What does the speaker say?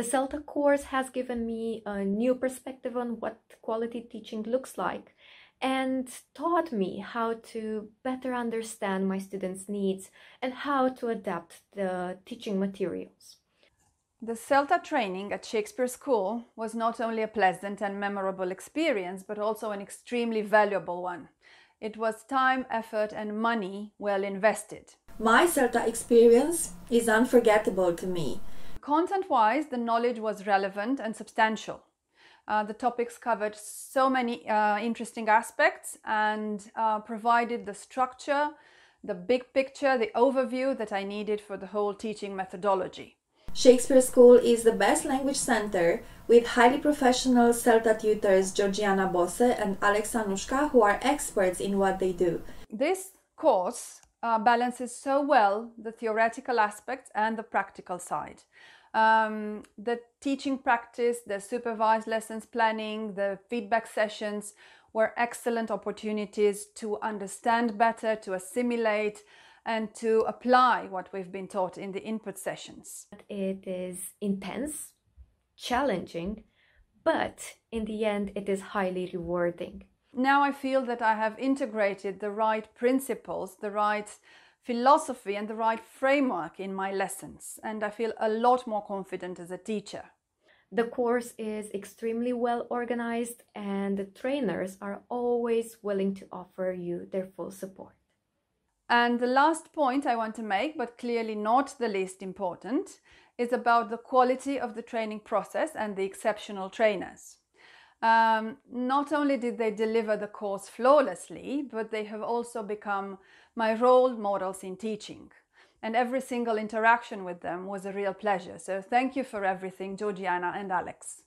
The CELTA course has given me a new perspective on what quality teaching looks like and taught me how to better understand my students' needs and how to adapt the teaching materials. The CELTA training at Shakespeare School was not only a pleasant and memorable experience, but also an extremely valuable one. It was time, effort, and money well invested. My CELTA experience is unforgettable to me. Content wise, the knowledge was relevant and substantial. Uh, the topics covered so many uh, interesting aspects and uh, provided the structure, the big picture, the overview that I needed for the whole teaching methodology. Shakespeare School is the best language center with highly professional CELTA tutors Georgiana Bose and Alex Anushka who are experts in what they do. This course uh, balances so well the theoretical aspects and the practical side um, the teaching practice, the supervised lessons planning, the feedback sessions were excellent opportunities to understand better, to assimilate, and to apply what we've been taught in the input sessions. It is intense, challenging, but in the end, it is highly rewarding. Now I feel that I have integrated the right principles, the right philosophy and the right framework in my lessons, and I feel a lot more confident as a teacher. The course is extremely well organized, and the trainers are always willing to offer you their full support. And the last point I want to make, but clearly not the least important, is about the quality of the training process and the exceptional trainers. Um, not only did they deliver the course flawlessly, but they have also become my role models in teaching. And every single interaction with them was a real pleasure. So thank you for everything, Georgiana and Alex.